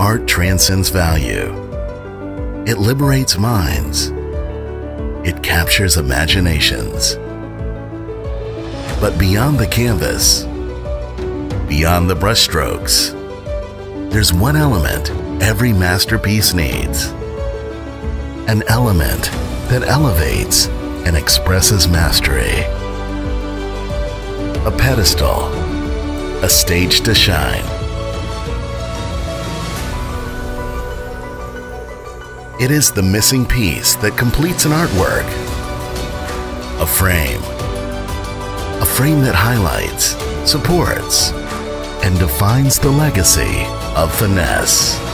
art transcends value. It liberates minds. It captures imaginations. But beyond the canvas, beyond the brushstrokes, there's one element every masterpiece needs. An element that elevates and expresses mastery. A pedestal, a stage to shine. It is the missing piece that completes an artwork. A frame. A frame that highlights, supports, and defines the legacy of finesse.